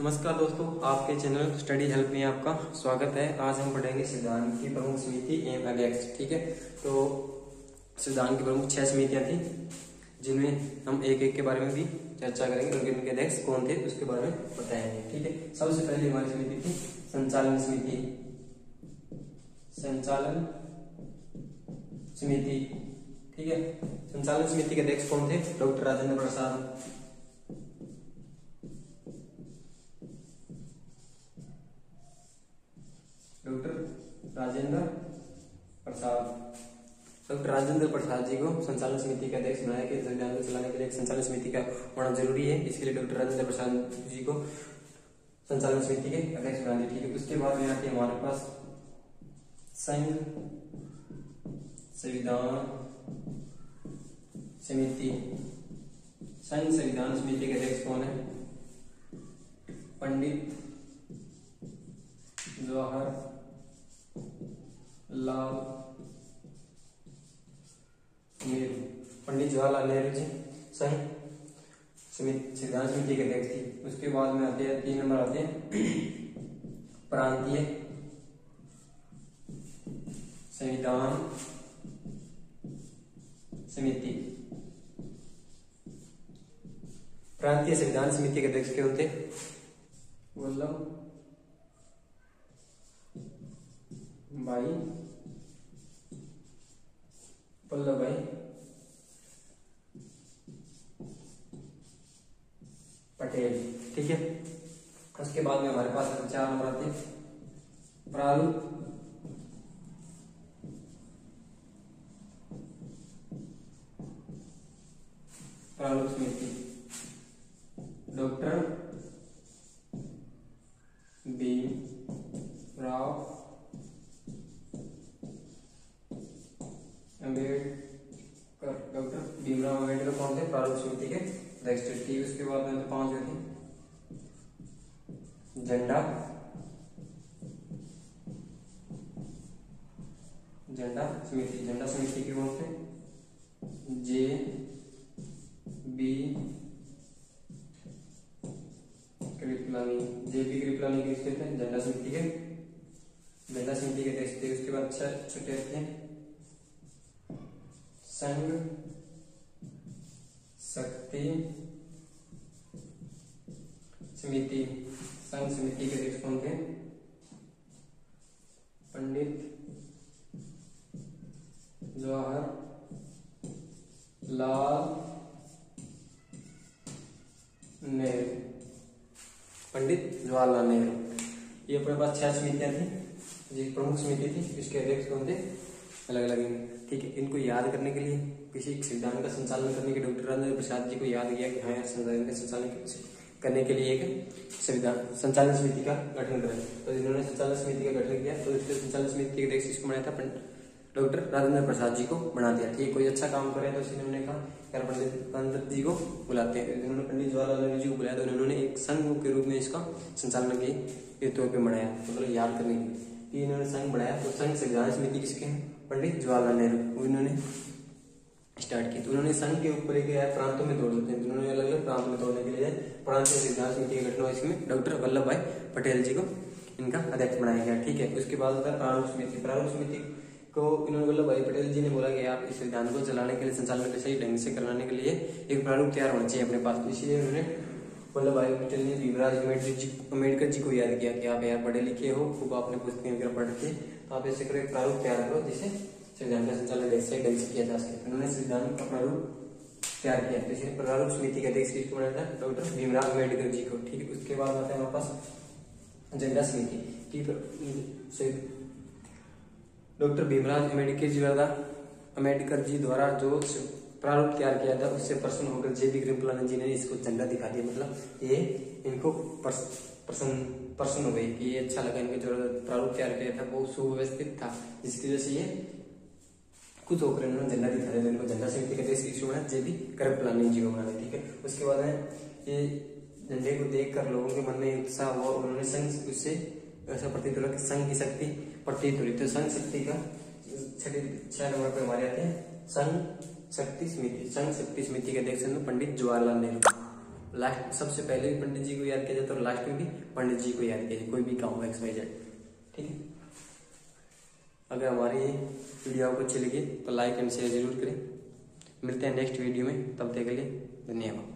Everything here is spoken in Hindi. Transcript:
नमस्कार दोस्तों, आपके चैनल स्टडी हेल्प में आपका स्वागत है। आज हम पढ़ेंगे सिद्धांत की प्रमुख समिति एम एक्स, ठीक है? तो सिद्धांत की प्रमुख छह समितियाँ थी, जिनमें हम एक एक के बारे में भी चर्चा करेंगे उनके उनके अध्यक्ष कौन थे, उसके बारे में बताएँगे, ठीक है? सबसे पहले हमारी समिति थी संचालन समिति। संचालन समिति, ठीक है? संचालन समिति के अध्यक्ष कौन थे? Doctor Rajendra Prasad doctor Rajendra Prasad. Doctor Rajendra Prasad ji को संचालन समिति का अध्यक्ष बनाया कि संविधान को चलाने के लिए संचालन समिति का होना ज़रूरी है। इसके लिए डॉक्टर राजेंद्र प्रसाद जी को संचालन समिति के अध्यक्ष बना दिया ठीक है, उसके बाद में आती है हमारे पास संघ संविधान समिति। संघ संविधान समिति के अध्यक्ष कौन है? पंडित जवाहर लाल। नेहरू पंडित जवाहरलाल नेहरू जी संघ संविधान समिति के अध्यक्ष थी। उसके बाद में आते हैं, तीन नंबर आते हैं। प्रांतीय संविधान समिति। प्रांतीय संविधान समिति के अध्यक्ष के होते। वल्लभ भाई वल्लभ भाई। पटेल, ठीक है? उसके बाद में हमारे पास चार नंबर आते प्रारूप प्रारूप समिति। डॉक्टर अंबेडकर डॉक्टर भीमराव अंबेडकर कौन थे प्रारूप समिति के अध्यक्ष थे उसके बाद में तो पाँच थी। झंडा। झंडा समिति झंडा समिति के कौन थे? J, B, Kripalani. J, B, Kripalani किसके थे, झंडा समिति के। झंडा समिति के अध्यक्ष थे उसके बाद छह छोटे थे। संघ शक्ति, समिति संघ समिति के अध्यक्ष कौन थे? पंडित, जवाहर, लाल, नेहरू। पंडित, जवाहरलाल नेहरू। ये अपने पास छह समितियाँ थी जी प्रमुख समिति थी, इसके अध्यक्ष कौन थे? अलग अलग ठीक है, इनको याद करने के लिए किसी संविधान का संचालन करने के डॉक्टर राजेंद्र प्रसाद जी को याद किया कि हाँ यार संविधान का संचालन करने के लिए एक संविधान संचालन समिति का गठन करें। तो इन्होंने संचालन समिति का गठन किया तो इसलिए संचालन समिति के अध्यक्ष बनाया था डॉक्टर राजेंद्र प्रसाद जी को बना दिया। ठीक कोई अच्छा काम करे तो इन्होंने कहा, यार, पंडित पंडित जी को बुलाते हैं। इन्होंने पंडित जवाहरलाल नेहरू जी को बुलाया तो उन्होंने एक संघ के रूप में इसका संचालन के तौर पर बनाया मतलब याद करने के लिए। इन्होंने संघ बनाया तो संघ संविधान समिति किसके हैं? पंडित जवाहरलाल नेहरू इन्होंने स्टार्ट की। तो उन्होंने संघ के ऊपर एक प्रांतों में तोड़ देते हैं। उन्होंने अलग अलग प्रांतों में तोड़ने के लिए प्रांतीय सिद्धांत का हुआ इसमें डॉक्टर वल्लभ भाई पटेल जी को इनका अध्यक्ष बनाया गया। ठीक है, उसके बाद होता है प्रारूप समिति। प्रारूप समिति को इन्होंने वल्लभ भाई पटेल जी ने बोला कि आप इस सिद्धांत को चलाने के लिए, संचालन के सही ढंग से कराने के लिए एक प्रारूप तैयार होना चाहिए अपने पास। इसलिए उन्होंने वल्लभ भाई पटेल ने भीमराज अंबेडकर जी अंबेडकर जी को याद किया कि आप यार पढ़े लिखे हो, खूब आपने पुस्तकें वगैरह पढ़ के तो आप ऐसे करो, एक प्रारूप तैयार करो, जिसे संविधान का संचालन कैसे ढंग से किया जा सके उन्होंने संविधान का प्रारूप तैयार किया। तो इसे प्रारूप समिति के अध्यक्ष किसको बनाया था डॉक्टर भीमराव अंबेडकर जी को। ठीक है उसके बाद आता है हमारे पास झंडा समिति। ठीक डॉक्टर भीमराव अंबेडकर जी द्वारा अंबेडकर जी द्वारा जो प्रारूप तैयार किया था, उससे प्रसन्न होकर जे बी कृपलानंद जी ने इसको झंडा दिखा दिया। मतलब ये इनको प्रसन्न प्रसन्न हो गई कि ये अच्छा लगा, इनके जो प्रारूप तैयार किया था, वो सुव्यवस्थित था। जिसकी वजह से ये खुद होकर इन्होंने झंडा दिखा दिया इनको झंडा समिति के देश की है जे बी कृपलानंद जी को बना ठीक है? उसके बाद है, ये झंडे को देखकर लोगों के मन में उत्साह हुआ और उन्होंने संघ उससे, ऐसा प्रतीत हुआ कि संघ की शक्ति प्रतीत हो रही। तो संघ शक्ति का छठे, छह नंबर पर हमारे आते हैं, संघ शक्ति समिति, संघ शक्ति समिति के अध्यक्ष पंडित जवाहरलाल नेहरू। लास्ट, सबसे पहले भी पंडित जी को याद किया जाता है और लास्ट में भी पंडित जी को याद किया जाए कोई भी काम हो एक्स वाई जेड ठीक है? अगर हमारी वीडियो आपको अच्छी लगी तो लाइक एंड शेयर ज़रूर करें। मिलते हैं नेक्स्ट वीडियो में, तब तक के लिए धन्यवाद।